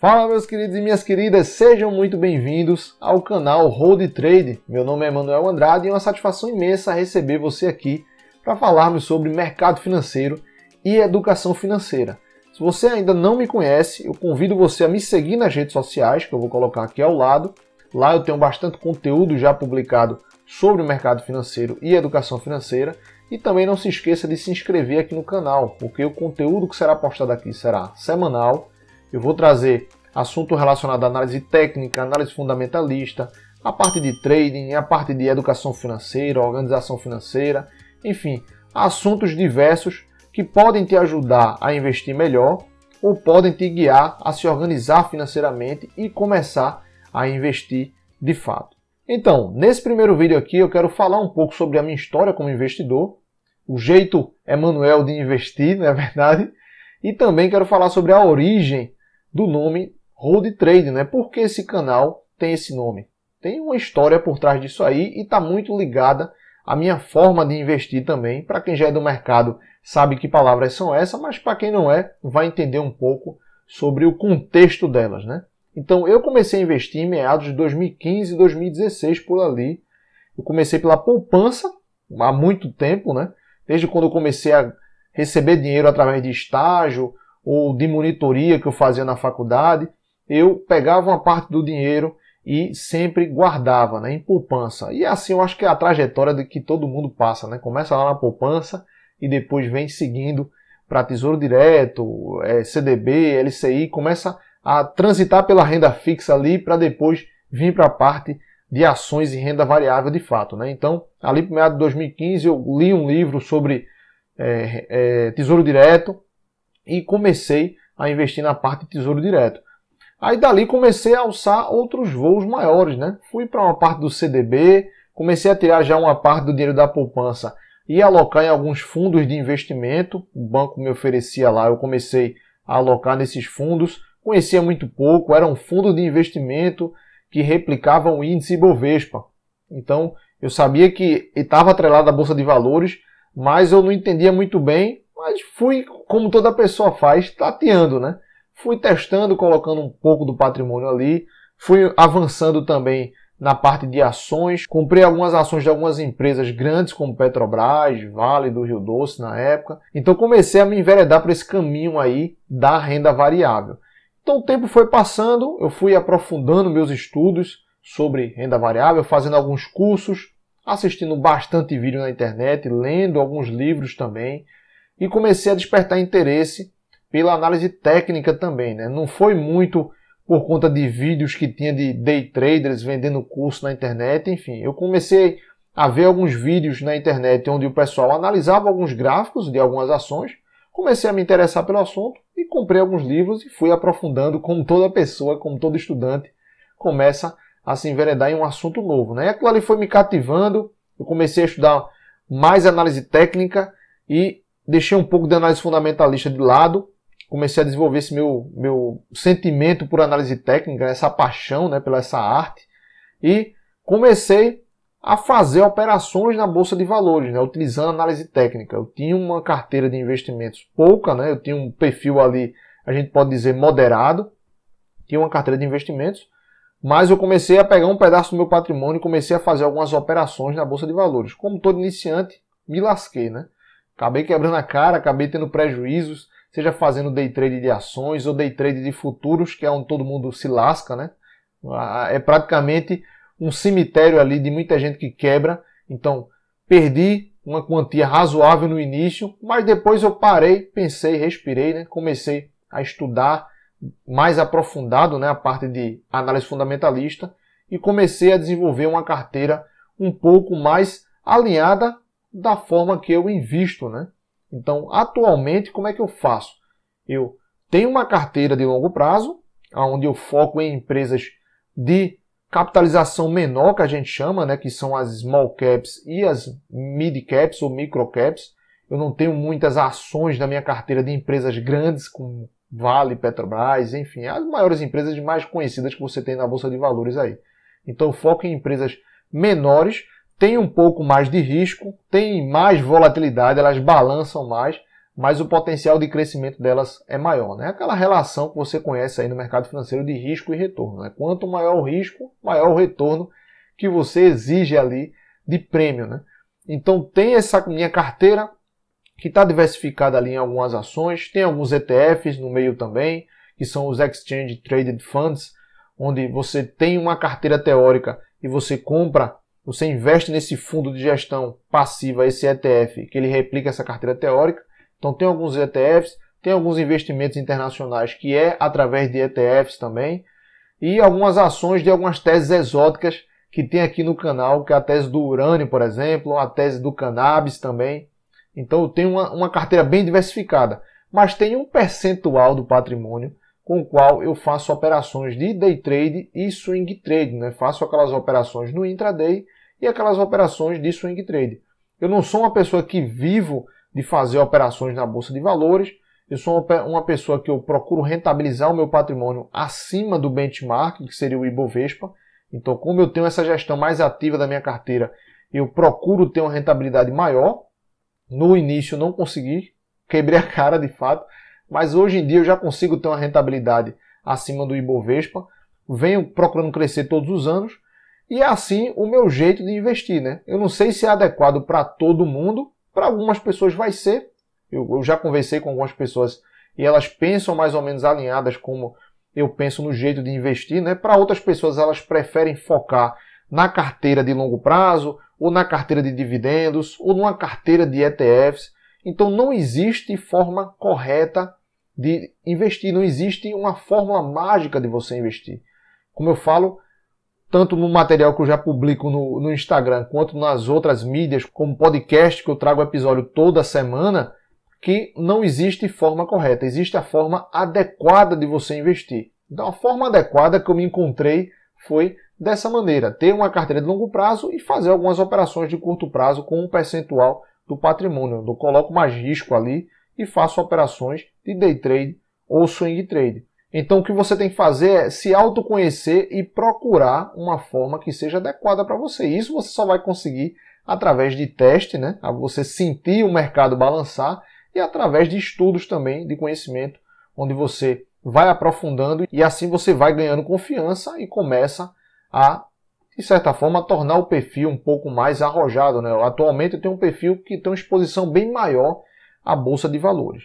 Fala meus queridos e minhas queridas, sejam muito bem-vindos ao canal Hold Trade. Meu nome é Manuel Andrade e é uma satisfação imensa receber você aqui para falarmos sobre mercado financeiro e educação financeira. Se você ainda não me conhece, eu convido você a me seguir nas redes sociais, que eu vou colocar aqui ao lado. Lá eu tenho bastante conteúdo já publicado sobre o mercado financeiro e educação financeira. E também não se esqueça de se inscrever aqui no canal, porque o conteúdo que será postado aqui será semanal. Eu vou trazer assunto relacionado à análise técnica, análise fundamentalista, a parte de trading, a parte de educação financeira, organização financeira, enfim, assuntos diversos que podem te ajudar a investir melhor ou podem te guiar a se organizar financeiramente e começar a investir de fato. Então, nesse primeiro vídeo aqui eu quero falar um pouco sobre a minha história como investidor, o jeito Emanuel de investir, não é verdade? E também quero falar sobre a origem do nome Hold Trade, né? Por que esse canal tem esse nome? Tem uma história por trás disso aí e está muito ligada à minha forma de investir também. Para quem já é do mercado sabe que palavras são essas, mas para quem não é, vai entender um pouco sobre o contexto delas, né? Então, eu comecei a investir em meados de 2015 e 2016 por ali. Eu comecei pela poupança, há muito tempo, né? Desde quando eu comecei a receber dinheiro através de estágio ou de monitoria que eu fazia na faculdade, eu pegava uma parte do dinheiro e sempre guardava, né, em poupança. E assim eu acho que é a trajetória de que todo mundo passa, né? Começa lá na poupança e depois vem seguindo para Tesouro Direto, é, CDB, LCI, começa a transitar pela renda fixa ali para depois vir para a parte de ações e renda variável de fato. Né? Então, ali no meado de 2015, eu li um livro sobre é, é, Tesouro Direto e comecei a investir na parte de Tesouro Direto. Aí dali comecei a alçar outros voos maiores, né? Fui para uma parte do CDB, comecei a tirar já uma parte do dinheiro da poupança e alocar em alguns fundos de investimento. O banco me oferecia lá, eu comecei a alocar nesses fundos conhecia muito pouco, era um fundo de investimento que replicava o índice Ibovespa. Então, eu sabia que estava atrelado à bolsa de valores, mas eu não entendia muito bem, mas fui, como toda pessoa faz, tateando, né? Fui testando, colocando um pouco do patrimônio ali, fui avançando também na parte de ações, comprei algumas ações de algumas empresas grandes como Petrobras, Vale do Rio Doce na época. Então comecei a me enveredar para esse caminho aí da renda variável. Então o tempo foi passando, eu fui aprofundando meus estudos sobre renda variável, fazendo alguns cursos, assistindo bastante vídeo na internet, lendo alguns livros também, e comecei a despertar interesse pela análise técnica também. Né? Não foi muito por conta de vídeos que tinha de day traders vendendo curso na internet, enfim, eu comecei a ver alguns vídeos na internet onde o pessoal analisava alguns gráficos de algumas ações Comecei a me interessar pelo assunto e comprei alguns livros e fui aprofundando, como toda pessoa, como todo estudante, começa a se enveredar em um assunto novo. Né? E aquilo ali foi me cativando, eu comecei a estudar mais análise técnica e deixei um pouco de análise fundamentalista de lado, comecei a desenvolver esse meu, meu sentimento por análise técnica, essa paixão né, pela essa arte, e comecei a fazer operações na bolsa de valores, né, utilizando análise técnica. Eu tinha uma carteira de investimentos pouca, né, eu tinha um perfil ali, a gente pode dizer moderado, tinha uma carteira de investimentos, mas eu comecei a pegar um pedaço do meu patrimônio e comecei a fazer algumas operações na bolsa de valores. Como todo iniciante, me lasquei, né? Acabei quebrando a cara, acabei tendo prejuízos, seja fazendo day trade de ações ou day trade de futuros, que é onde todo mundo se lasca, né? É praticamente um cemitério ali de muita gente que quebra. Então, perdi uma quantia razoável no início, mas depois eu parei, pensei, respirei, né? comecei a estudar mais aprofundado né? a parte de análise fundamentalista e comecei a desenvolver uma carteira um pouco mais alinhada da forma que eu invisto. Né? Então, atualmente, como é que eu faço? Eu tenho uma carteira de longo prazo, onde eu foco em empresas de capitalização menor que a gente chama, né, que são as small caps e as mid caps ou micro caps. Eu não tenho muitas ações na minha carteira de empresas grandes como Vale, Petrobras, enfim, as maiores empresas mais conhecidas que você tem na bolsa de valores aí. Então foco em empresas menores, tem um pouco mais de risco, tem mais volatilidade, elas balançam mais, mas o potencial de crescimento delas é maior. Né? Aquela relação que você conhece aí no mercado financeiro de risco e retorno. Né? Quanto maior o risco, maior o retorno que você exige ali de prêmio. Né? Então tem essa minha carteira que está diversificada ali em algumas ações, tem alguns ETFs no meio também, que são os Exchange Traded Funds, onde você tem uma carteira teórica e você compra, você investe nesse fundo de gestão passiva, esse ETF, que ele replica essa carteira teórica. Então tem alguns ETFs, tem alguns investimentos internacionais que é através de ETFs também, e algumas ações de algumas teses exóticas que tem aqui no canal, que é a tese do urânio, por exemplo, a tese do cannabis também. Então eu tenho uma, uma carteira bem diversificada, mas tem um percentual do patrimônio com o qual eu faço operações de day trade e swing trade, né? Faço aquelas operações no intraday e aquelas operações de swing trade. Eu não sou uma pessoa que vivo de fazer operações na bolsa de valores. Eu sou uma pessoa que eu procuro rentabilizar o meu patrimônio acima do benchmark, que seria o Ibovespa. Então, como eu tenho essa gestão mais ativa da minha carteira, eu procuro ter uma rentabilidade maior. No início não consegui, quebrei a cara de fato, mas hoje em dia eu já consigo ter uma rentabilidade acima do Ibovespa, venho procurando crescer todos os anos e é assim o meu jeito de investir, né? Eu não sei se é adequado para todo mundo, para algumas pessoas vai ser. Eu, eu, já conversei com algumas pessoas e elas pensam mais ou menos alinhadas como eu penso no jeito de investir, né? Para outras pessoas elas preferem focar na carteira de longo prazo, ou na carteira de dividendos, ou numa carteira de ETFs. Então não existe forma correta de investir, não existe uma fórmula mágica de você investir. Como eu falo, tanto no material que eu já publico no, no, Instagram, quanto nas outras mídias, como podcast que eu trago episódio toda semana, que não existe forma correta, existe a forma adequada de você investir. Então a forma adequada que eu me encontrei foi dessa maneira, ter uma carteira de longo prazo e fazer algumas operações de curto prazo com um percentual do patrimônio. Eu coloco mais risco ali e faço operações de day trade ou swing trade. Então o que você tem que fazer é se autoconhecer e procurar uma forma que seja adequada para você. Isso você só vai conseguir através de teste, né? Você sentir o mercado balançar e através de estudos também de conhecimento, onde você vai aprofundando e assim você vai ganhando confiança e começa a, de certa forma, tornar o perfil um pouco mais arrojado. Né? Atualmente eu tenho um perfil que tem uma exposição bem maior a bolsa de valores.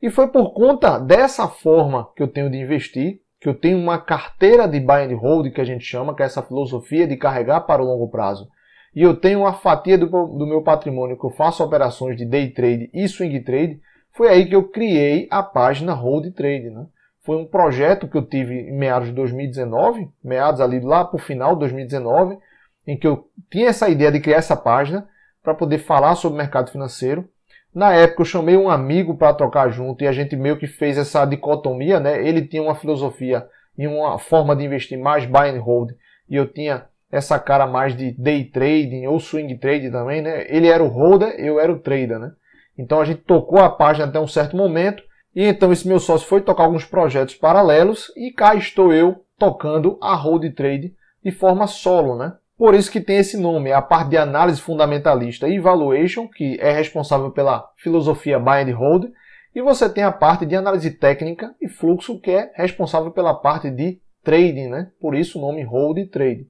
E foi por conta dessa forma que eu tenho de investir, que eu tenho uma carteira de buy and hold, que a gente chama, que é essa filosofia de carregar para o longo prazo. E eu tenho uma fatia do, do meu patrimônio que eu faço operações de day trade e swing trade. Foi aí que eu criei a página Hold Trade. Né? Foi um projeto que eu tive em meados de 2019, meados ali lá para o final de 2019, em que eu tinha essa ideia de criar essa página para poder falar sobre mercado financeiro na época eu chamei um amigo para tocar junto e a gente meio que fez essa dicotomia, né? Ele tinha uma filosofia e uma forma de investir mais buy and hold e eu tinha essa cara mais de day trading ou swing trading também, né? Ele era o holder, eu era o trader, né? Então a gente tocou a página até um certo momento e então esse meu sócio foi tocar alguns projetos paralelos e cá estou eu tocando a hold trade de forma solo, né? Por isso que tem esse nome, a parte de análise fundamentalista e que é responsável pela filosofia buy and hold, e você tem a parte de análise técnica e fluxo, que é responsável pela parte de trading, né? Por isso o nome hold trade.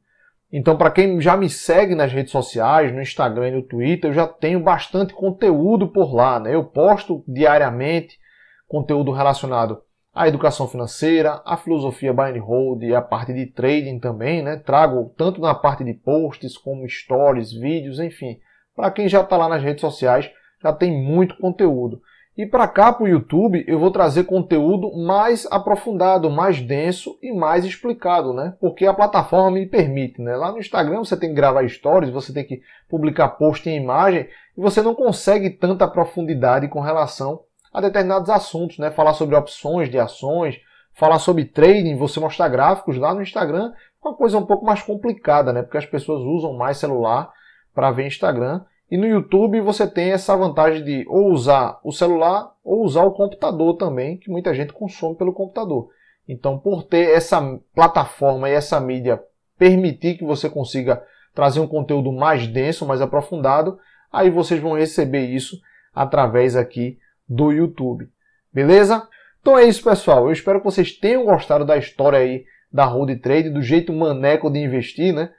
Então, para quem já me segue nas redes sociais, no Instagram e no Twitter, eu já tenho bastante conteúdo por lá, né? Eu posto diariamente conteúdo relacionado a educação financeira, a filosofia buy and hold e a parte de trading também, né? Trago tanto na parte de posts como stories, vídeos, enfim. Para quem já está lá nas redes sociais, já tem muito conteúdo. E para cá, para o YouTube, eu vou trazer conteúdo mais aprofundado, mais denso e mais explicado, né? Porque a plataforma me permite, né? Lá no Instagram você tem que gravar stories, você tem que publicar post em imagem e você não consegue tanta profundidade com relação a determinados assuntos, né? Falar sobre opções de ações, falar sobre trading, você mostrar gráficos lá no Instagram, é uma coisa um pouco mais complicada, né? Porque as pessoas usam mais celular para ver Instagram. E no YouTube você tem essa vantagem de ou usar o celular ou usar o computador também, que muita gente consome pelo computador. Então, por ter essa plataforma e essa mídia permitir que você consiga trazer um conteúdo mais denso, mais aprofundado, aí vocês vão receber isso através aqui do YouTube. Beleza? Então é isso, pessoal. Eu espero que vocês tenham gostado da história aí da Road Trade, do jeito maneco de investir, né?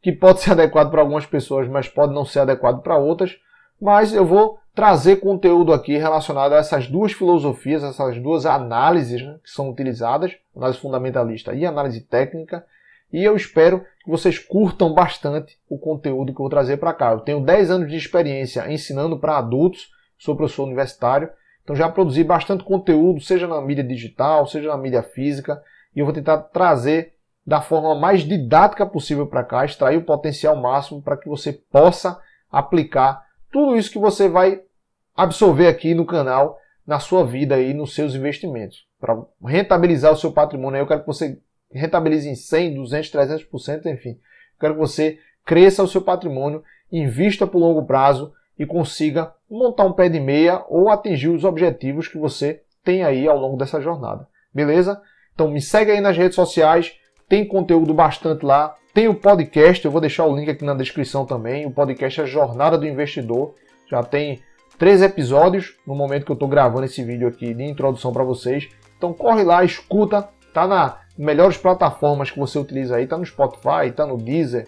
Que pode ser adequado para algumas pessoas, mas pode não ser adequado para outras. Mas eu vou trazer conteúdo aqui relacionado a essas duas filosofias, essas duas análises né, que são utilizadas, análise fundamentalista e análise técnica. E eu espero que vocês curtam bastante o conteúdo que eu vou trazer para cá. Eu tenho 10 anos de experiência ensinando para adultos, sou professor universitário, então já produzi bastante conteúdo, seja na mídia digital, seja na mídia física, e eu vou tentar trazer da forma mais didática possível para cá, extrair o potencial máximo para que você possa aplicar tudo isso que você vai absorver aqui no canal na sua vida e nos seus investimentos. Para rentabilizar o seu patrimônio, eu quero que você rentabilize em 100, 200, 300%, enfim. Eu quero que você cresça o seu patrimônio, invista por longo prazo e consiga montar um pé de meia ou atingir os objetivos que você tem aí ao longo dessa jornada. Beleza? Então me segue aí nas redes sociais, tem conteúdo bastante lá. Tem o podcast, eu vou deixar o link aqui na descrição também. O podcast é Jornada do Investidor. Já tem três episódios no momento que eu estou gravando esse vídeo aqui de introdução para vocês. Então corre lá, escuta, tá na melhores plataformas que você utiliza aí, tá no Spotify, tá no Deezer,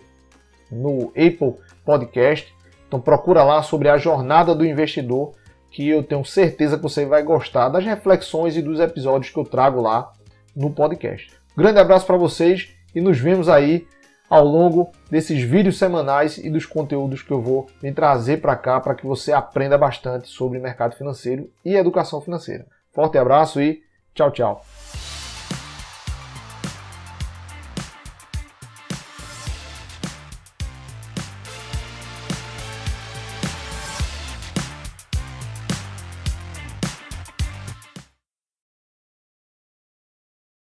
no Apple Podcast. Então procura lá sobre a jornada do investidor, que eu tenho certeza que você vai gostar das reflexões e dos episódios que eu trago lá no podcast. Grande abraço para vocês e nos vemos aí ao longo desses vídeos semanais e dos conteúdos que eu vou me trazer para cá para que você aprenda bastante sobre mercado financeiro e educação financeira. Forte abraço e tchau, tchau.